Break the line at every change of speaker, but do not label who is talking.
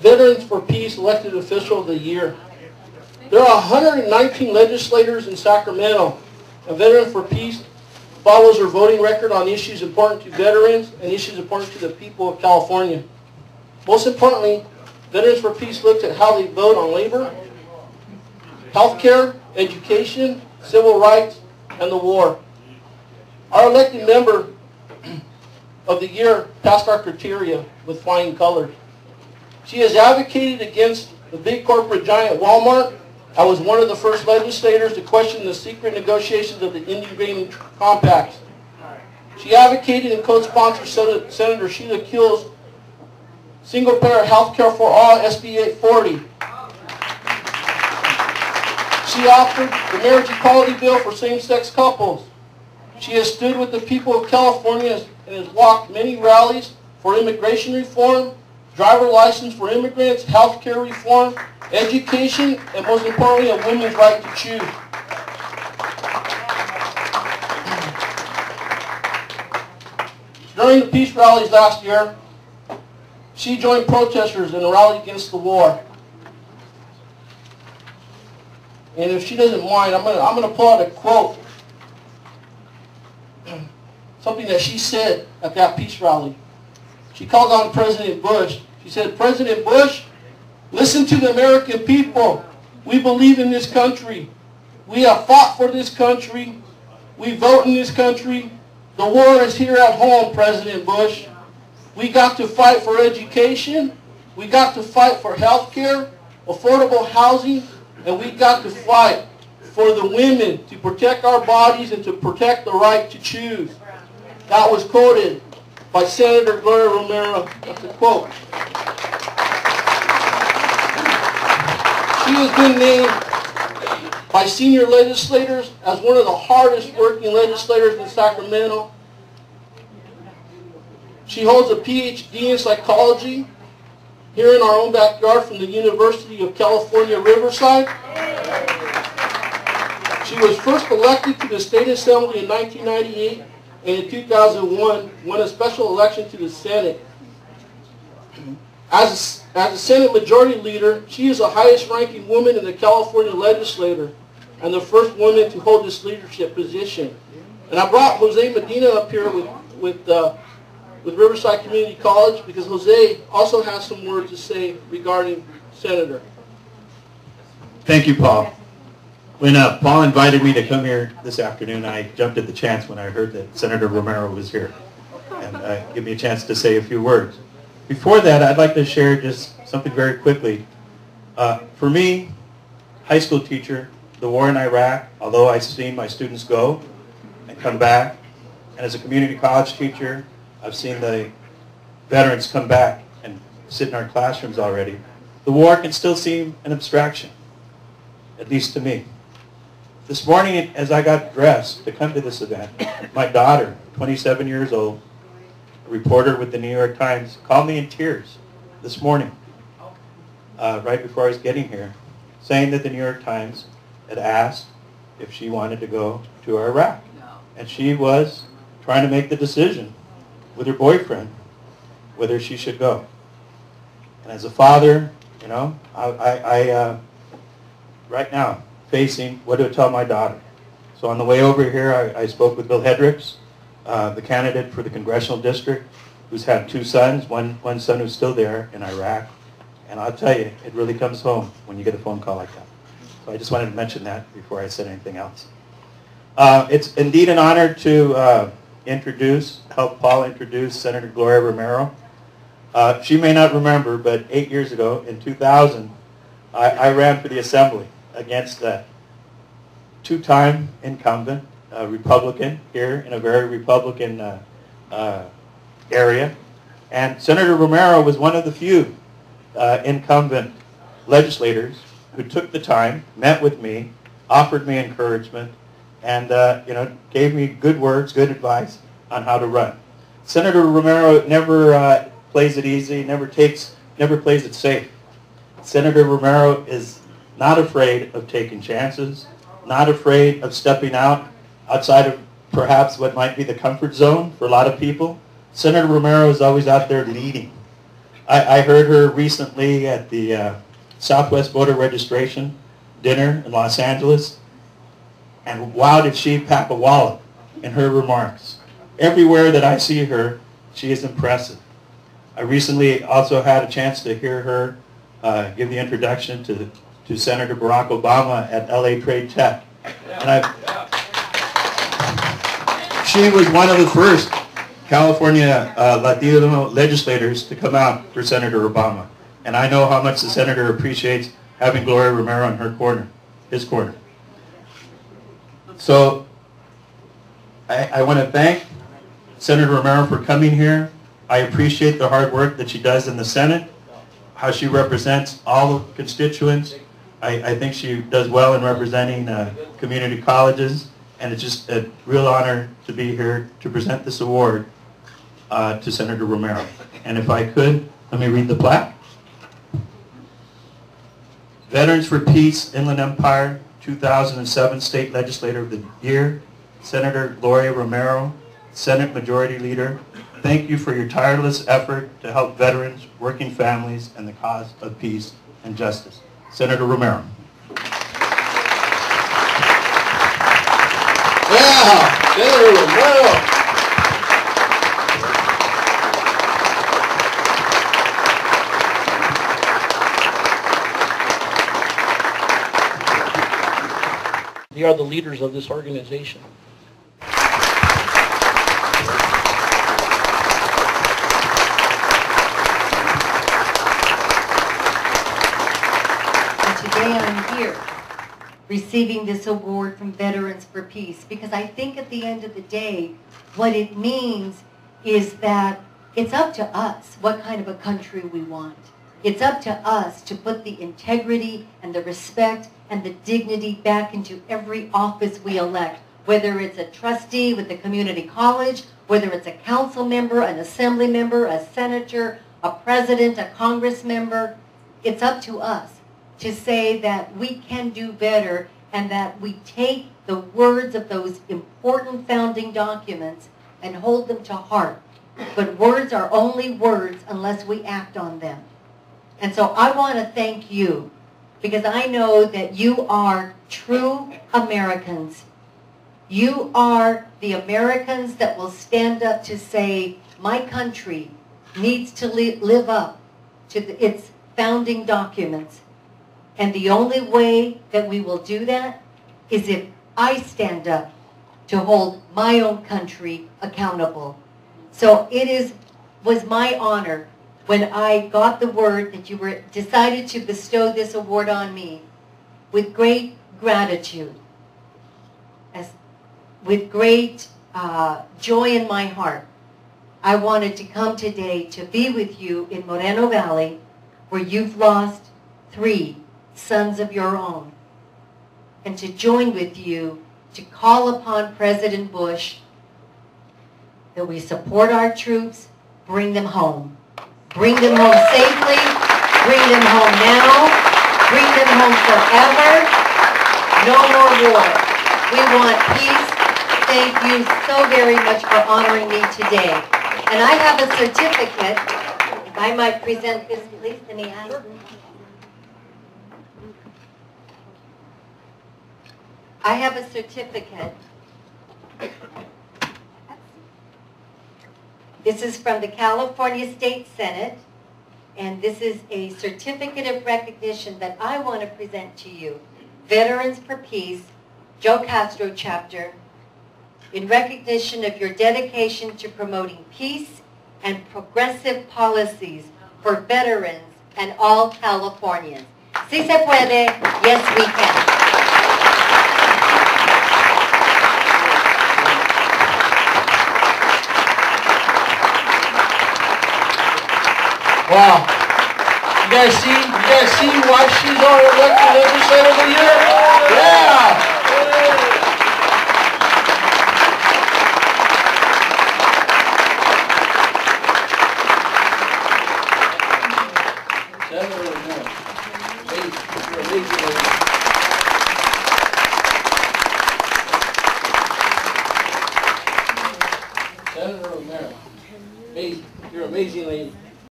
Veterans for Peace elected official of the year. There are 119 legislators in Sacramento. A Veteran for Peace follows their voting record on issues important to veterans and issues important to the people of California. Most importantly, Veterans for Peace looks at how they vote on labor, healthcare, education, civil rights, and the war. Our elected member of the year passed our criteria with flying colors. She has advocated against the big corporate giant Walmart. I was one of the first legislators to question the secret negotiations of the Indian Green Compact. She advocated and co-sponsored Senator Sheila Kuehl's single-payer health care for all SB 840. She offered the marriage equality bill for same-sex couples. She has stood with the people of California and has walked many rallies for immigration reform, driver license for immigrants, health care reform, education, and most importantly, a woman's right to choose. During the peace rallies last year, she joined protesters in a rally against the war. And if she doesn't mind, I'm going I'm to pull out a quote, something that she said at that peace rally. She called on President Bush. She said, President Bush, listen to the American people. We believe in this country. We have fought for this country. We vote in this country. The war is here at home, President Bush. We got to fight for education. We got to fight for health care, affordable housing, and we got to fight for the women to protect our bodies and to protect the right to choose. That was quoted by Senator Gloria Romero. That's a quote. She has been named by senior legislators as one of the hardest working legislators in Sacramento. She holds a PhD in psychology here in our own backyard from the University of California, Riverside. She was first elected to the State Assembly in 1998 and in 2001 won a special election to the Senate. As a, as a Senate Majority Leader, she is the highest ranking woman in the California legislature and the first woman to hold this leadership position. And I brought Jose Medina up here with, with uh, with Riverside Community College because Jose also has some words to say regarding Senator.
Thank you, Paul. When uh, Paul invited me to come here this afternoon, I jumped at the chance when I heard that Senator Romero was here and uh, give me a chance to say a few words. Before that, I'd like to share just something very quickly. Uh, for me, high school teacher, the war in Iraq, although I've seen my students go and come back, and as a community college teacher, I've seen the veterans come back and sit in our classrooms already. The war can still seem an abstraction, at least to me. This morning, as I got dressed to come to this event, my daughter, 27 years old, a reporter with the New York Times, called me in tears this morning, uh, right before I was getting here, saying that the New York Times had asked if she wanted to go to Iraq. And she was trying to make the decision with her boyfriend whether she should go. And as a father, you know, I, I, I uh, right now, facing what to tell my daughter. So on the way over here, I, I spoke with Bill Hedricks, uh, the candidate for the congressional district, who's had two sons, one, one son who's still there in Iraq. And I'll tell you, it really comes home when you get a phone call like that. So I just wanted to mention that before I said anything else. Uh, it's indeed an honor to uh, introduce, help Paul introduce Senator Gloria Romero. Uh, she may not remember, but eight years ago, in 2000, I, I ran for the Assembly against the two-time incumbent uh, Republican here in a very Republican uh, uh area. And Senator Romero was one of the few uh, incumbent legislators who took the time, met with me, offered me encouragement, and uh, you know gave me good words, good advice on how to run. Senator Romero never uh, plays it easy, never takes, never plays it safe. Senator Romero is not afraid of taking chances, not afraid of stepping out outside of perhaps what might be the comfort zone for a lot of people. Senator Romero is always out there leading. I, I heard her recently at the uh, Southwest Voter Registration dinner in Los Angeles, and wow, did she pack a wallop in her remarks. Everywhere that I see her, she is impressive. I recently also had a chance to hear her uh, give the introduction to, to Senator Barack Obama at LA Trade Tech. And I, she was one of the first California uh, Latino legislators to come out for Senator Obama. And I know how much the senator appreciates having Gloria Romero in her corner, his corner. So I, I want to thank Senator Romero for coming here. I appreciate the hard work that she does in the Senate, how she represents all the constituents. I, I think she does well in representing uh, community colleges, and it's just a real honor to be here to present this award uh, to Senator Romero. And if I could, let me read the plaque. Veterans for Peace, Inland Empire, 2007 State Legislator of the Year, Senator Gloria Romero, Senate Majority Leader. Thank you for your tireless effort to help veterans, working families, and the cause of peace and justice. Senator Romero.
Yeah, Senator Romero. They are the leaders of this organization.
And today I'm here receiving this award from Veterans for Peace because I think at the end of the day, what it means is that it's up to us what kind of a country we want. It's up to us to put the integrity and the respect and the dignity back into every office we elect, whether it's a trustee with the community college, whether it's a council member, an assembly member, a senator, a president, a congress member. It's up to us to say that we can do better and that we take the words of those important founding documents and hold them to heart. But words are only words unless we act on them. And so I want to thank you because I know that you are true Americans. You are the Americans that will stand up to say, my country needs to li live up to the, its founding documents. And the only way that we will do that is if I stand up to hold my own country accountable. So it is was my honor when I got the word that you were decided to bestow this award on me with great gratitude, as, with great uh, joy in my heart. I wanted to come today to be with you in Moreno Valley where you've lost three sons of your own and to join with you to call upon President Bush that we support our troops, bring them home. Bring them home safely, bring them home now, bring them home forever. No more war. We want peace. Thank you so very much for honoring me today. And I have a certificate. If I might present this, please, to me. I have a certificate. This is from the California State Senate, and this is a certificate of recognition that I want to present to you. Veterans for Peace, Joe Castro chapter, in recognition of your dedication to promoting peace and progressive policies for veterans and all Californians. Si se puede, yes we can.
Wow. See? You guys see why she's our elected legislator of the year? Yeah.